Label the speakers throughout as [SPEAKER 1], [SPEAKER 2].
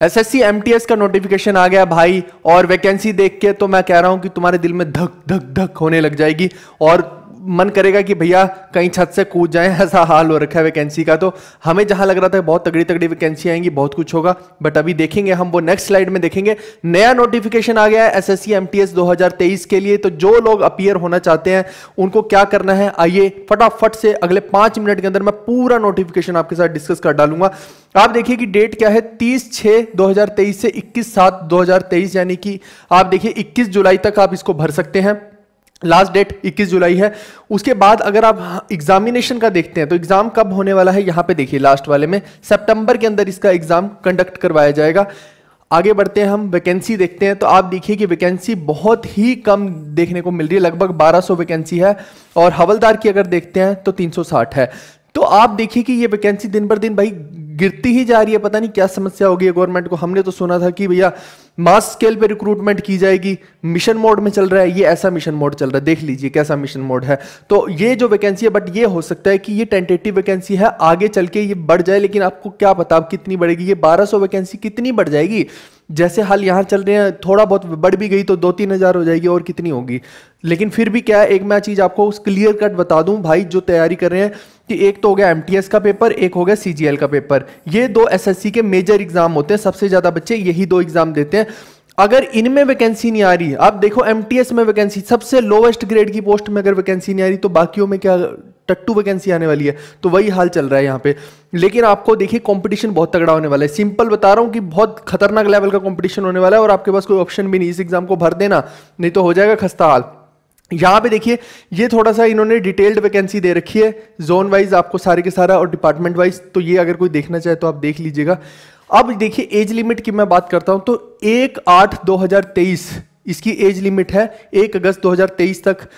[SPEAKER 1] SSC MTS का notification आ गया, भाई, और वैकेंसी देख के तो मैं कह रहा हूँ कि तुम्हारे दिल में धक धक धक होने लग जाएगी और मन करेगा कि भैया कहीं छत से कूद जाए, ऐसा हाल हो रखा है वैकेंसी का। तो हमें जहाँ लग रहा था बहुत तगड़ी तगड़ी वैकेंसी आएँगी, बहुत कुछ होगा बट अभी देखेंगे हम, वो नेक्स्ट स्लाइड में देखेंगे। नया नोटिफिकेशन आ गया है S S C M T S दो हज़ार तेईस के लिए। तो जो लोग अपियर होना चाहते हैं, उनको क्या करना है? आइए फटाफट से अगले पाँच मिनट के अंदर मैं पूरा नोटिफिकेशन आपके साथ डिस्कस कर डालूँगा। आप देखिए कि डेट क्या है? 30 छः 2023 से 21 सात 2023 यानी कि आप देखिए 21 जुलाई तक आप इसको भर सकते हैं। लास्ट डेट 21 जुलाई है। उसके बाद अगर आप एग्जामिनेशन का देखते हैं तो एग्ज़ाम कब होने वाला है, यहाँ पे देखिए लास्ट वाले में। सितंबर के अंदर इसका एग्ज़ाम कंडक्ट करवाया जाएगा। आगे बढ़ते हैं हम वैकेंसी देखते हैं तो आप देखिए कि वैकेंसी बहुत ही कम देखने को मिल रही है, लगभग 1200 वैकेंसी है, और हवलदार की अगर देखते हैं तो 360 है। तो आप देखिए कि ये वैकेंसी दिन पर दिन भाई गिरती ही जा रही है, पता नहीं क्या समस्या होगी। गवर्नमेंट को हमने तो सुना था कि भैया मास स्केल पे रिक्रूटमेंट की जाएगी मिशन मोड में चल रहा है, ये ऐसा मिशन मोड चल रहा है। देख लीजिए कैसा मिशन मोड है। तो ये जो वैकेंसी है बट ये हो सकता है कि ये टेंटेटिव वैकेंसी है, आगे चल के ये बढ़ जाए, लेकिन आपको क्या पता आप कितनी बढ़ेगी, ये 1200 वैकेंसी कितनी बढ़ जाएगी? जैसे हाल यहाँ चल रहे हैं, थोड़ा बहुत बढ़ भी गई तो दो तीन हज़ार हो जाएगी और कितनी होगी। लेकिन फिर भी क्या है, एक मैं चीज़ आपको उस क्लियर कट बता दूँ, भाई, जो तैयारी कर रहे हैं कि एक तो हो गया एमटीएस का पेपर एक हो गया सीजीएल का पेपर ये दो एसएससी के मेजर एग्ज़ाम होते हैं, सबसे ज़्यादा बच्चे यही दो एग्ज़ाम देते हैं। अगर इनमें वैकेंसी नहीं आ रही आप देखो एमटीएस में वैकेंसी सबसे लोवेस्ट ग्रेड की पोस्ट में अगर वैकेंसी नहीं आ रही तो बाकियों में क्या टट्टू वैकेंसी आने वाली है? तो वही हाल चल रहा है यहाँ पे। लेकिन आपको देखिए कंपटीशन बहुत तगड़ा होने वाला है। सिंपल बता रहा हूँ कि बहुत खतरनाक लेवल का कंपटीशन होने वाला है और आपके पास कोई ऑप्शन भी नहीं। इस एग्ज़ाम को भर देना, नहीं तो हो जाएगा खस्ता हाल। यहाँ पे देखिए, ये थोड़ा सा इन्होंने डिटेल्ड वैकेंसी दे रखी है जोन वाइज आपको सारे के सारा और डिपार्टमेंट वाइज तो ये अगर कोई देखना चाहे तो आप देख लीजिएगा। अब देखिए एज लिमिट की मैं बात करता हूँ तो एक आठ दो हज़ार तेईस, इसकी एज लिमिट है, एक अगस्त 2023 तक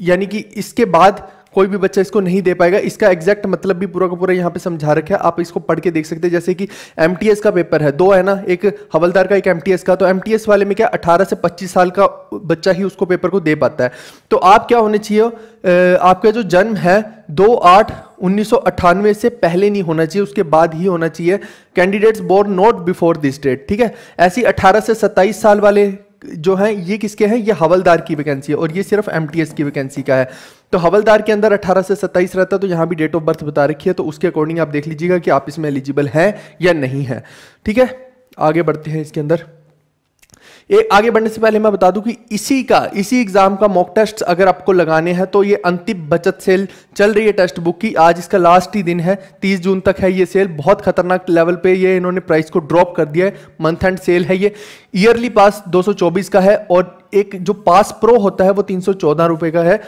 [SPEAKER 1] यानी कि इसके बाद कोई भी बच्चा इसको नहीं दे पाएगा। इसका एग्जैक्ट मतलब भी पूरा का पूरा यहाँ पे समझा रखा है। आप इसको पढ़ के देख सकते हैं, जैसे कि एमटीएस का पेपर है। दो है ना, एक हवलदार का, एक एमटीएस का। तो एमटीएस वाले में क्या 18 से 25 साल का बच्चा ही उसको पेपर को दे पाता है। तो आप क्या होने चाहिए? आपका जो जन्म है, दो आठ उन्नीस सौ अट्ठानवे से पहले नहीं होना चाहिए, उसके बाद ही होना चाहिए candidates born not before this date ठीक है? ऐसी 18 से 27 साल वाले जो हैं, ये किसके हैं? ये हवलदार की वैकेंसी है, और ये सिर्फ़ एमटीएस की वैकेंसी का है। तो हवलदार के अंदर 18 से 27 रहता है तो यहाँ भी डेट ऑफ़ बर्थ बता रखी है तो उसके अकॉर्डिंग आप देख लीजिएगा कि आप इसमें एलिजिबल हैं या नहीं है, ठीक है? आगे बढ़ते हैं इसके अंदर। एक आगे बढ़ने से पहले मैं बता दूँ कि इसी का, इसी एग्ज़ाम का मॉक टेस्ट अगर आपको लगाने हैं तो ये अंतिम बचत सेल चल रही है टेस्ट बुक की। आज इसका लास्ट ही दिन है 30 जून तक है ये सेल। बहुत खतरनाक लेवल पे ये इन्होंने प्राइस को ड्रॉप कर दिया है। मंथ एंड सेल है ये। ईयरली पास 224 का है और एक जो पास प्रो होता है वो तीन सौ का है।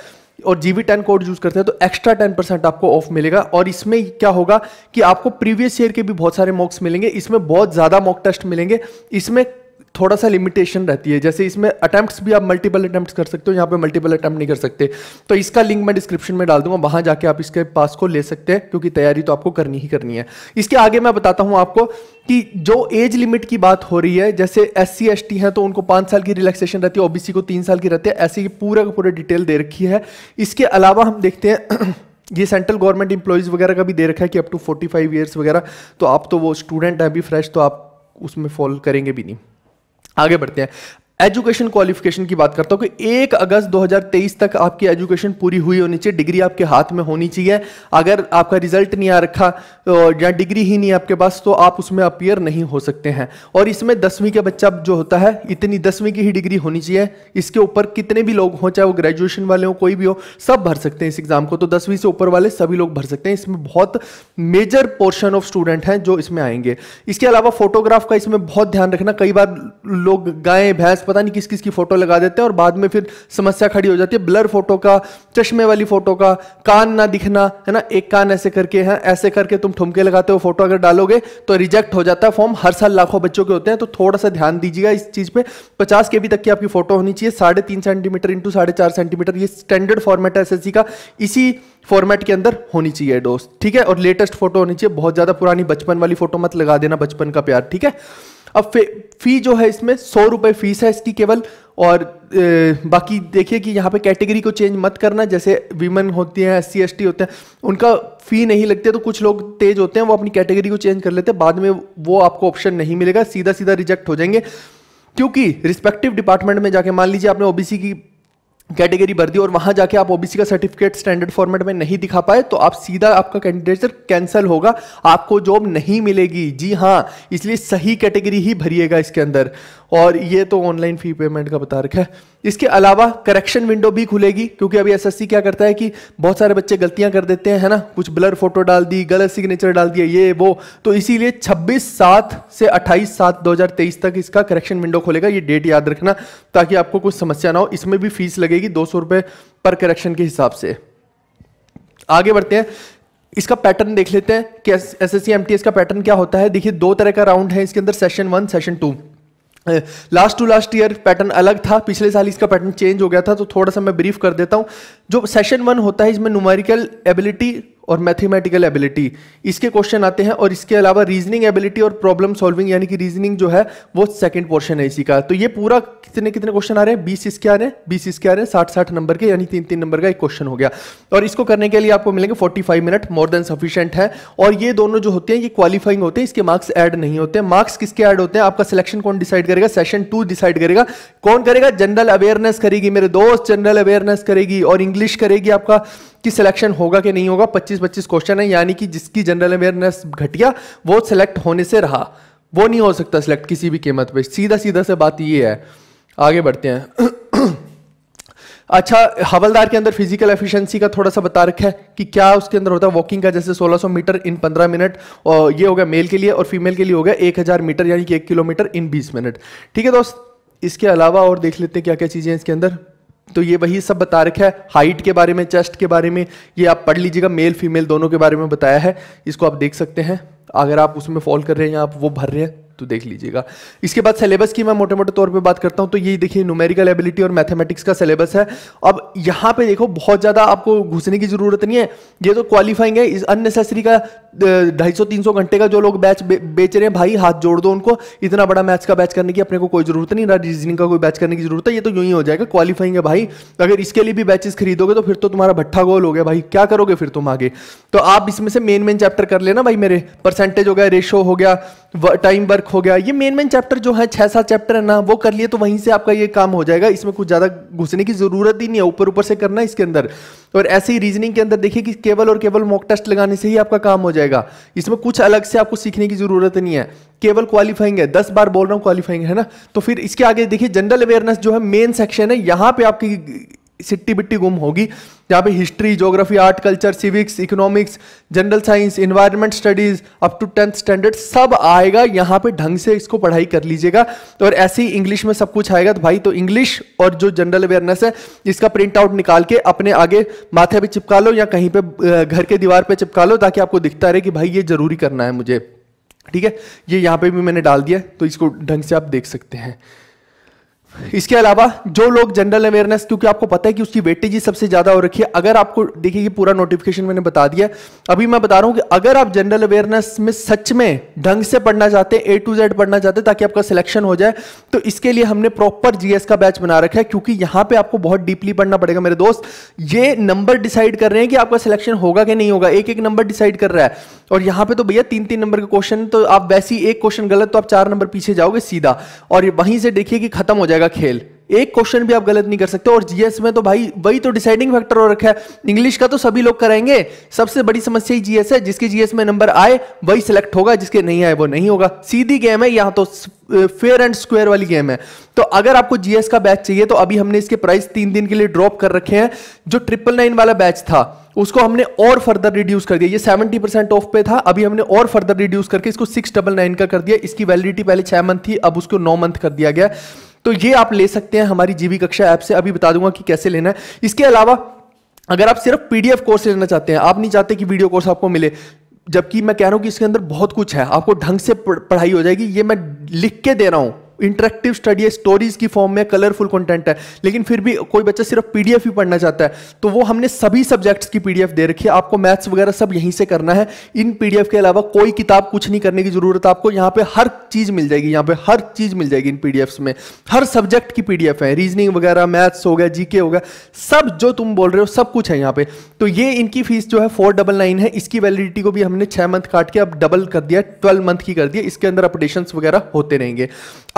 [SPEAKER 1] और जीवी टेन कोड यूज़ करते हैं तो एक्स्ट्रा टेन परसेंट आपको ऑफ़ मिलेगा। और इसमें क्या होगा कि आपको प्रीवियस ईयर के भी बहुत सारे मॉक्स मिलेंगे। इसमें बहुत ज़्यादा मॉक टेस्ट मिलेंगे। इसमें थोड़ा सा लिमिटेशन रहती है। जैसे इसमें अटैम्प्ट भी आप मल्टीपल अटैम्प्ट कर सकते हो, यहाँ पे मल्टीपल अटैम्प्ट नहीं कर सकते। तो इसका लिंक मैं डिस्क्रिप्शन में डाल दूँगा, वहाँ जाके आप इसके पास को ले सकते हैं, क्योंकि तैयारी तो आपको करनी ही करनी है। इसके आगे मैं बताता हूँ आपको कि जो एज लिमिट की बात हो रही है, जैसे एस सी एस टी है तो उनको पाँच साल की रिलैक्सेशन रहती है ओबीसी को तीन साल की रहती है, ऐसे ही पूरा का पूरा डिटेल दे रखी है। इसके अलावा हम देखते हैं, ये सेंट्रल गवर्नमेंट इंप्लॉयज़ वगैरह का भी दे रखा है कि up to forty five years वगैरह तो आप तो वो स्टूडेंट हैं, अभी फ्रेश तो आप उसमें फॉलो करेंगे भी नहीं। आगे बढ़ते हैं। एजुकेशन क्वालिफिकेशन की बात करता हूँ कि एक अगस्त 2023 तक आपकी एजुकेशन पूरी हुई होनी चाहिए, डिग्री आपके हाथ में होनी चाहिए। अगर आपका रिज़ल्ट नहीं आ रखा या डिग्री ही नहीं आपके पास तो आप उसमें अपियर नहीं हो सकते हैं। और इसमें दसवीं के बच्चा जो होता है, इतनी दसवीं की ही डिग्री होनी चाहिए। इसके ऊपर कितने भी लोग हों, चाहे वो ग्रेजुएशन वाले हो, कोई भी हो, सब भर सकते हैं इस एग्ज़ाम को। तो दसवीं से ऊपर वाले सभी लोग भर सकते हैं। इसमें बहुत मेजर पोर्शन ऑफ़ स्टूडेंट हैं जो इसमें आएँगे। इसके अलावा फोटोग्राफ का इसमें बहुत ध्यान रखना। कई बार लोग गाय, भैंस पता नहीं किस किस की फ़ोटो लगा देते हैं और बाद में फिर समस्या खड़ी हो जाती है। ब्लर फ़ोटो का, चश्मे वाली फ़ोटो का, कान ना दिखना, है ना? एक कान ऐसे करके है, ऐसे करके तुम ठुमके लगाते हो, फ़ोटो अगर डालोगे तो रिजेक्ट हो जाता है फॉर्म। हर साल लाखों बच्चों के होते हैं तो थोड़ा सा ध्यान दीजिएगा इस चीज़ पे। पचास के तक की आपकी फ़ोटो होनी चाहिए, साढ़े तीन सेंटीमीटर इंटू साढ़े चार सेंटीमीटर। ये स्टैंडर्ड फॉर्मेट है एसएससी का इसी फॉर्मेट के अंदर होनी चाहिए डोज ठीक है? और लेटेस्ट फ़ोटो होनी चाहिए। बहुत ज़्यादा पुरानी बचपन वाली फ़ोटो मत लगा देना, बचपन का प्यार, ठीक है? अब फ़ी जो है इसमें सौ रुपये फ़ीस है इसकी केवल। और बाकी देखिए कि यहाँ पे कैटेगरी को चेंज मत करना, जैसे वीमन होती हैं एस सी एस टी होते हैं, उनका फ़ी नहीं लगते तो कुछ लोग तेज होते हैं, वो अपनी कैटेगरी को चेंज कर लेते हैं, बाद में वो आपको ऑप्शन नहीं मिलेगा सीधा सीधा रिजेक्ट हो जाएँगे। क्योंकि रिस्पेक्टिव डिपार्टमेंट में जाके, मान लीजिए आपने ओबीसी की कैटेगरी भर दी और वहाँ जाके आप ओबीसी का सर्टिफिकेट स्टैंडर्ड फॉर्मेट में नहीं दिखा पाए तो आप सीधा आपका कैंडिडेचर कैंसिल होगा। आपको जॉब नहीं मिलेगी। जी हाँ इसलिए सही कैटेगरी ही भरिएगा इसके अंदर। और ये तो ऑनलाइन फ़ी पेमेंट का बता रखा है। इसके अलावा करेक्शन विंडो भी खुलेगी, क्योंकि अभी एसएससी क्या करता है कि बहुत सारे बच्चे गलतियाँ कर देते हैं, है ना? कुछ ब्लर फ़ोटो डाल दी, गलत सिग्नेचर डाल दिया, ये, वो। तो इसीलिए 26 सात से 28 सात 2023 तक इसका करेक्शन विंडो खोलेगा, ये डेट याद रखना, ताकि आपको कुछ समस्या ना हो। इसमें भी फ़ीस लगेगी दो सौ पर करेक्शन के हिसाब से। आगे बढ़ते हैं। इसका पैटर्न देख लेते हैं कि एस एस का पैटर्न क्या होता है। देखिए, दो तरह का राउंड है, इसके अंदर session one session two last two last year pattern अलग था। पिछले साल इसका पैटर्न चेंज हो गया था तो थोड़ा सा मैं ब्रीफ कर देता हूँ। जो सेशन वन होता है, इसमें न्यूमेरिकल एबिलिटी और मैथमेटिकल एबिलिटी इसके क्वेश्चन आते हैं और इसके अलावा रीजनिंग एबिलिटी और प्रॉब्लम सॉल्विंग यानी कि रीजनिंग जो है, वो सेकंड पोर्शन है इसी का। तो ये पूरा कितने कितने क्वेश्चन आ रहे हैं? बीस इसके आ रहे हैं। बीस इसके आ रहे हैं। साठ साठ नंबर के, यानी तीन तीन नंबर का एक क्वेश्चन हो गया। और इसको करने के लिए आपको मिलेंगे forty minute more than sufficient है। और ये दोनों जो होते हैं, ये क्वालिफाइंग होते हैं। इसके मार्क्स एड नहीं होते। मार्क्स किसके एड होते हैं? आपका सिलेक्शन कौन डिसाइड करेगा? सेशन टू डिसाइड करेगा। कौन करेगा? जनरल अवेयरनेस करेगी मेरे दोस्त जनरल अवेयरनेस करेगी और इंग्लिश करेगी आपका। कि सिलेक्शन होगा कि नहीं होगा 25 25 क्वेश्चन है, यानी कि जिसकी जनरल अवेयरनेस घटिया, वो सिलेक्ट होने से रहा। वो नहीं हो सकता सिलेक्ट किसी भी कीमत पे। सीधा सीधा से बात ये है। आगे बढ़ते हैं। अच्छा हवलदार के अंदर फ़िज़िकल एफिशिएंसी का थोड़ा सा बता रखा है कि क्या उसके अंदर होता है वॉकिंग का, जैसे 1600 मीटर इन 15 मिनट और ये हो गया मेल के लिए, और फीमेल के लिए हो गया 1000 मीटर, यानी कि एक किलोमीटर इन 20 मिनट ठीक है दोस्त, इसके अलावा और देख लेते हैं क्या क्या चीज़ें इसके अंदर। तो ये वही सब बता रखा है। हाइट के बारे में चेस्ट के बारे में, ये आप पढ़ लीजिएगा। मेल फीमेल दोनों के बारे में बताया है। इसको आप देख सकते हैं। अगर आप उसमें फॉल कर रहे हैं या आप वो भर रहे हैं तो देख लीजिएगा। इसके बाद सिलेबस की मैं मोटे मोटे तौर पे बात करता हूँ। तो ये देखिए न्यूमेरिकल एबिलिटी और मैथमेटिक्स का सिलेबस है। अब यहाँ पे देखो, बहुत ज़्यादा आपको घुसने की ज़रूरत नहीं है। ये तो क्वालिफाइंग है। इस अननेसेसरी का ढाई सौ तीन सौ घंटे का जो लोग बैच बे, बेच रहे हैं भाई हाथ जोड़ दो उनको। इतना बड़ा मैच का बैच करने की अपने को कोई ज़रूरत नहीं ना रीजनिंग का कोई बैच करने की ज़रूरत है ये तो यूँ ही हो जाएगा क्वालिफाइंग है भाई। अगर इसके लिए भी बैचेस खरीदोगे तो फिर तो तुम्हारा भट्ठा गोल हो गया भाई क्या करोगे फिर तुम आगे? तो आप इसमें से मेन मेन चैप्टर कर लेना भाई मेरे। परसेंटेज हो गया रेशो हो गया टाइम वर्क हो गया ये मेन मेन चैप्टर जो है छह सात चैप्टर है ना वो कर लिए तो वहीं से आपका ये काम हो जाएगा। इसमें कुछ ज़्यादा घुसने की ज़रूरत ही नहीं है ऊपर ऊपर से करना इसके अंदर। और ऐसे ही रीजनिंग के अंदर देखिए कि केवल और केवल मॉक टेस्ट लगाने से ही आपका काम हो जाएगा। इसमें कुछ अलग से आपको सीखने की ज़रूरत नहीं है। केवल क्वालिफाइंग है। दस बार बोल रहा हूँ क्वालिफाइंग है ना? तो फिर इसके आगे देखिए जनरल अवेयरनेस जो है मेन सेक्शन है, यहाँ पे आपकी सिट्टी बिट्टी गुम होगी। जहाँ पे history geography art, culture, civics, economics, general science environment studies, up to tenth standard सब आएगा। यहाँ पे ढंग से इसको पढ़ाई कर लीजिएगा। और ऐसे ही इंग्लिश में सब कुछ आएगा। तो भाई तो इंग्लिश और जो जनरल अवेयरनेस है, इसका प्रिंट आउट निकाल के अपने आगे माथे पर चिपका लो या कहीं पर घर के दीवार पर चिपका लो ताकि आपको दिखता रहे कि भाई, ये ज़रूरी करना है मुझे। ठीक है? ये यहाँ पे भी मैंने डाल दिया तो इसको ढंग से आप देख सकते हैं। इसके अलावा जो लोग जनरल अवेयरनेस क्योंकि आपको पता है कि उसकी वेटेज ही सबसे ज़्यादा हो रखी है, अगर आपको देखिए पूरा नोटिफिकेशन मैंने बता दिया, अभी मैं बता रहा हूँ कि अगर आप जनरल अवेयरनेस में सच में ढंग से पढ़ना चाहते हैं ए टू जेड पढ़ना चाहते हैं ताकि आपका सिलेक्शन हो जाए तो इसके लिए हमने प्रॉपर जीएस का बैच बना रखा है, क्योंकि यहाँ पर आपको बहुत डीपली पढ़ना पड़ेगा मेरे दोस्त। ये नंबर डिसाइड कर रहे हैं कि आपका सिलेक्शन होगा कि नहीं होगा एक एक नंबर डिसाइड कर रहा है। और यहाँ पे तो भैया तीन तीन नंबर का क्वेश्चन तो आप वैसी एक क्वेश्चन गलत तो आप चार नंबर पीछे जाओगे सीधा। और वहीं से देखिए कि खत्म हो जाएगा। खेल। एक क्वेश्चन भी आप गलत नहीं कर सकते। और जीएस में तो भाई, वही तो डिसाइडिंग फैक्टर हो रखा है। इंग्लिश का तो सभी लोग कराएँगे सबसे बड़ी समस्या ही जीएस है। जिसके जीएस में नंबर आए, वही सिलेक्ट होगा। जिसके नहीं आए, वो नहीं होगा। सीधी गेम है, यहाँ तो फेयर एंड स्क्वायर वाली गेम है। तो अगर आपको जीएस का बैच चाहिए तो अभी हमने इसके प्राइस तीन दिन के लिए ड्रॉप कर रखे हैं। जो ट्रिपल नाइन वाला बैच था, उसको हमने और फर्दर रिड्यूस कर दिया। ये सेवेंटी परसेंट ऑफ़ पे था। अभी हमने और फर्दर रिड्यूस करके इसको सिक्स डबल नाइन का कर दिया। इसकी वैलिडिटी पहले छह मंथ थी, अब उसको नौ मंथ कर दिया गया। तो ये आप ले सकते हैं हमारी जीवी कक्षा ऐप से। अभी बता दूँगा कि कैसे लेना है। इसके अलावा, अगर आप सिर्फ़ पीडीएफ कोर्स लेना चाहते हैं, आप नहीं चाहते कि वीडियो कोर्स आपको मिले, जबकि मैं कह रहा हूँ कि इसके अंदर बहुत कुछ है। आपको ढंग से पढ़ाई हो जाएगी। ये मैं लिख के दे रहा हूँ। इंटरेक्टिव स्टडी है स्टोरीज की फॉर्म में कलरफुल कंटेंट है। लेकिन फिर भी कोई बच्चा सिर्फ़ पीडीएफ ही पढ़ना चाहता है तो वो हमने सभी सब्जेक्ट्स की पीडीएफ दे रखी है। आपको मैथ्स वगैरह सब यहीं से करना है। इन पीडीएफ के अलावा कोई किताब कुछ नहीं करने की ज़रूरत। आपको यहाँ पे हर चीज़ मिल जाएगी, यहाँ पे हर चीज़ मिल जाएगी इन पीडीएफ में। हर सब्जेक्ट की पीडीएफ है रीजनिंग वगैरह मैथ्स हो गया जीके हो गया, सब जो तुम बोल रहे हो, सब कुछ है यहाँ पे। तो ये इनकी फ़ीस जो है फोर डबल नाइन है। इसकी वैलिडिटी को भी हमने छह मंथ काट के अब डबल कर दिया ट्वेल्व मंथ की कर दिया इसके अंदर अपडेशन वगैरह होते रहेंगे।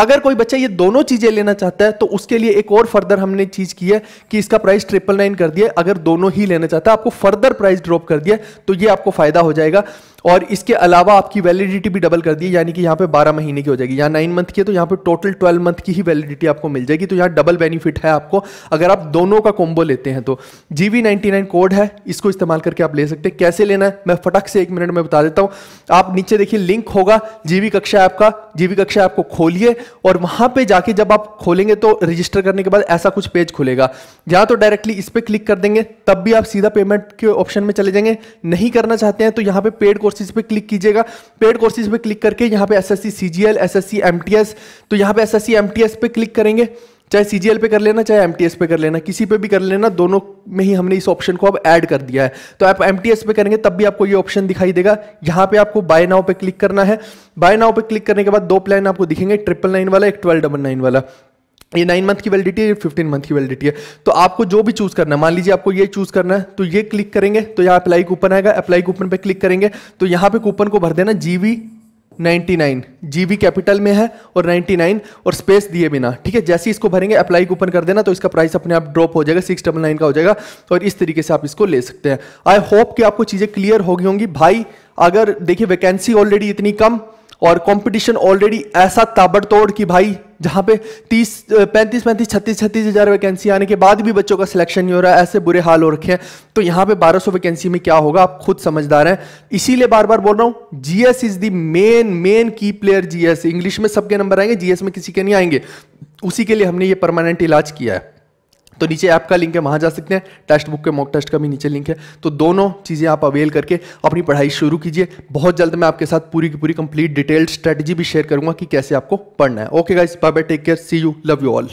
[SPEAKER 1] अगर कोई बच्चा ये दोनों चीज़ें लेना चाहता है तो उसके लिए एक और फर्दर हमने चीज़ की है कि इसका प्राइस ट्रिपल नाइन कर दिया अगर दोनों ही लेना चाहता है, आपको फर्दर प्राइस ड्रॉप कर दिया तो ये आपको फ़ायदा हो जाएगा। और इसके अलावा आपकी वैलिडिटी भी डबल कर दी यानी कि यहाँ पे 12 महीने की हो जाएगी। यहाँ नाइन मंथ की है तो यहाँ पे टोटल 12 मंथ की ही वैलिडिटी आपको मिल जाएगी। तो यहाँ डबल बेनिफिट है आपको। अगर आप दोनों का कॉम्बो लेते हैं तो जी कोड है, इसको इस्तेमाल करके आप ले सकते हैं। कैसे लेना है, मैं फटक से एक मिनट में बता देता हूँ। आप नीचे देखिए लिंक होगा जीवी कक्षा ऐप का। जीवी कक्षा ऐप को खोलिए और वहाँ पर जाके जब आप खोलेंगे तो रजिस्टर करने के बाद ऐसा कुछ पेज खुलेगा। या तो डायरेक्टली इस पर क्लिक कर देंगे, तब भी आप सीधा पेमेंट के ऑप्शन में चले जाएँगे। नहीं करना चाहते हैं तो यहाँ पे पेड कोर्स कोर्सेज पे क्लिक कीजिएगा। पेड कोर्सेज पे क्लिक करके यहाँ पे S S C C G L S S C M T S तो यहाँ पे S S C M T S पे क्लिक करेंगे। चाहे सीजीएल पे कर लेना, चाहे एमटीएस पे कर लेना, किसी पे भी कर लेना, दोनों में ही हमने इस ऑप्शन को अब ऐड कर दिया है। तो आप एमटीएस पे करेंगे, तब भी आपको ये ऑप्शन दिखाई देगा। यहाँ पे आपको बाय नाउ पे क्लिक करना है। बाय नाउ पे क्लिक करने के बाद दो प्लान आपको दिखेंगे ट्रिपल नाइन वाला, एक ट्वेल्व डबल नाइन वाला। ये नाइन मंथ की वैलिडिटी है फिफ्टीन मंथ की वैलिडिटी है। तो आपको जो भी चूज़ करना है, मान लीजिए आपको ये चूज़ करना है तो ये क्लिक करेंगे तो यहाँ अप्लाई कूपन आएगा अप्लाई कूपन पे क्लिक करेंगे तो यहाँ पे कूपन को भर देना जीवी 99 जीबी कैपिटल में है और 99 और स्पेस दिए बिना, ठीक है? जैसे इसको भरेंगे अप्लाई कूपन कर देना तो इसका प्राइस अपने आप ड्रॉप हो जाएगा सिक्स डबल नाइन का हो जाएगा, और इस तरीके से आप इसको ले सकते हैं। आई होप कि आपको चीज़ें क्लियर होगी होंगी। भाई, अगर देखिए वैकेंसी ऑलरेडी इतनी कम और कंपटीशन ऑलरेडी ऐसा ताबड़तोड़ कि भाई, जहाँ पे 30 पैंतीस पैंतीस, छत्तीस छत्तीस हज़ार वैकेंसी आने के बाद भी बच्चों का सिलेक्शन नहीं हो रहा है ऐसे बुरे हाल हो रखे हैं। तो यहाँ पे 1200 वैकेंसी में क्या होगा, आप खुद समझदार हैं। इसीलिए बार बार बोल रहा हूँ GS is the main main key player GS English में सबके नंबर आएँगे जीएस में किसी के नहीं आएँगे। उसी के लिए हमने ये परमानेंट इलाज किया है। तो नीचे ऐप का लिंक है, वहाँ जा सकते हैं। टेस्ट बुक के मॉक टेस्ट का भी नीचे लिंक है। तो दोनों चीज़ें आप अवेल करके अपनी पढ़ाई शुरू कीजिए। बहुत जल्द मैं आपके साथ पूरी की पूरी कंप्लीट डिटेल्ड स्ट्रैटेजी भी शेयर करूँगा कि कैसे आपको पढ़ना है। Okay guys bye bye take care see you love you all